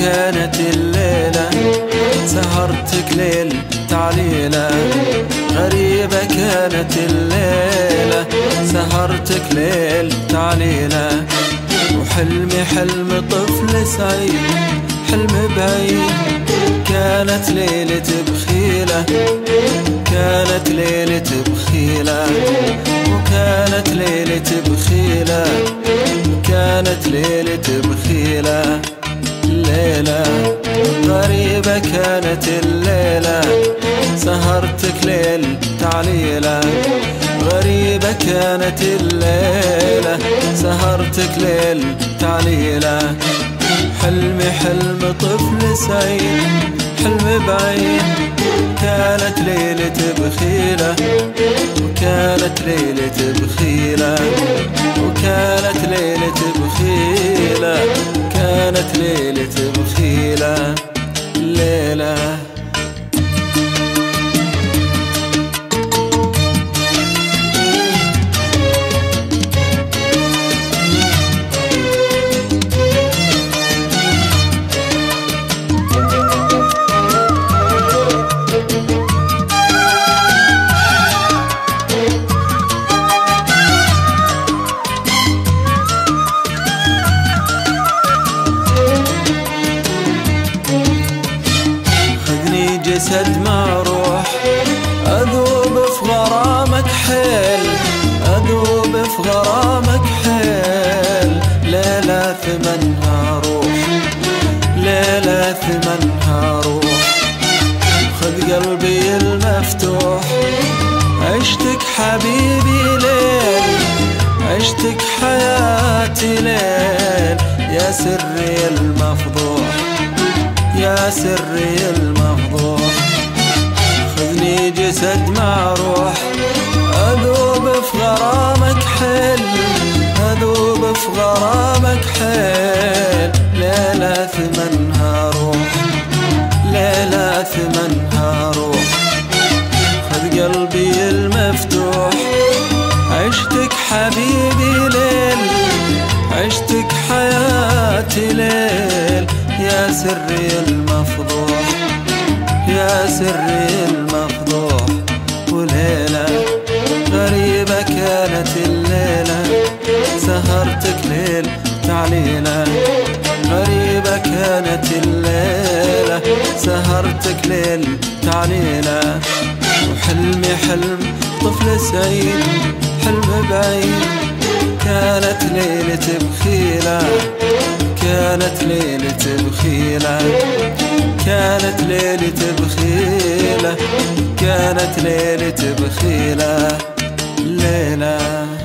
كانت الليلة سهرتك ليل تعليلة. غريبة كانت الليلة سهرتك ليل تعليلة. وحلمي حلم طفل سعيد حلم بعيد. كانت ليلة بخيلة كانت ليلة بخيلة. وكانت ليلة بخيلة كانت ليلة بخيلة. كانت الليلة سهرتك ليل تعليلة غريبة كانت الليلة سهرتك ليل تعليلة حلمي حلم طفل سعيد حلم بعيد. كانت ليلة بخيلة وكانت ليلة بخيلة. وكانت ليلة بخيلة كانت ليلة بخيلة. ليلة. مع روح أذوب في غرامك حيل. أذوب في غرامك حيل. ليلة ثمنها روح. ليلة ثمنها روح. خذ قلبي المفتوح. عشتك حبيبي ليل. عشتك حياتي ليل. يا سري المفضوح. يا سري المفضوح. جسد مع روح. أذوب في غرامك حيل أذوب في غرامك حيل. ليلة ثمنها روح ليلة ثمنها روح. خذ قلبي المفتوح. عشتك حبيبي ليل عشتك حياتي ليل. يا سري المفضوح يا سري المفضوح. سهرتك ليل تعليلة غريبة كانت الليلة. سهرتك ليل تعليلة وحلمي حلم طفل سعيد حلم بعيد. كانت ليلة بخيلة. كانت ليلة بخيلة. كانت ليلة بخيلة. كانت ليلة بخيلة. ليلة.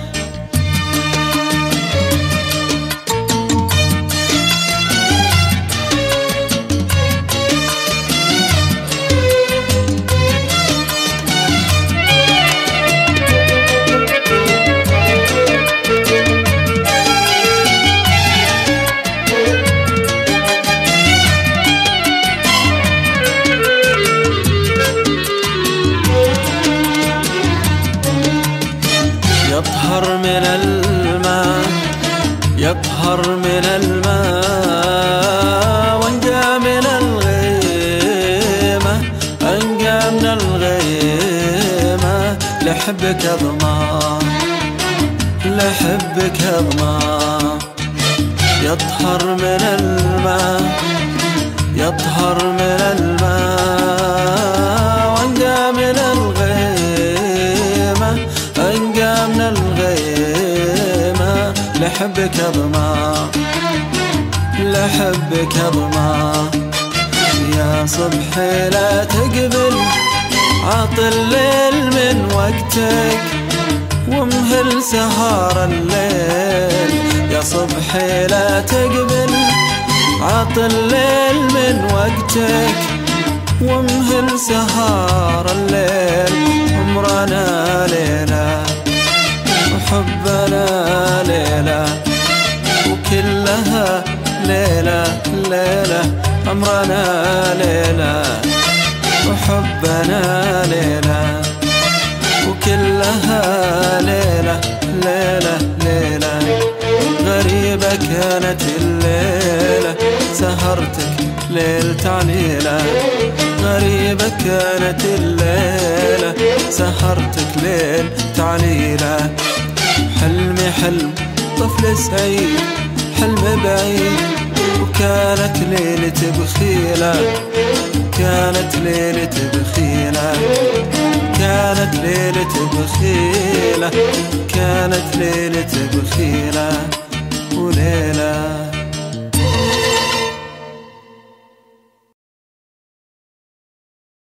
لحبك اضمى لحبك اضمى يطهر من الماء يطهر من الماء وانقى من الغيمة انقى من الغيمة. لحبك اضمى لحبك اضمى يا صبحي لا تقبل عط الليل من ومهل سهر الليل. يا صبحي لا تقبل عط الليل من وقتك. ومهل سهر الليل. عمرنا ليلة وحبنا ليلة وكلها ليلة ليلة عمرنا ليلة وحبنا ليلة. كلها ليلة ليلة ليلة. غريبة كانت الليلة سهرتك ليلة عليلة غريبة كانت الليلة سهرتك ليلة عليلة حلمي حلم طفل سعيد حلم بعيد. وكانت ليلة بخيلة كانت ليلة بخيلة. كانت ليلة بخيلة كانت ليلة بخيلة وليلة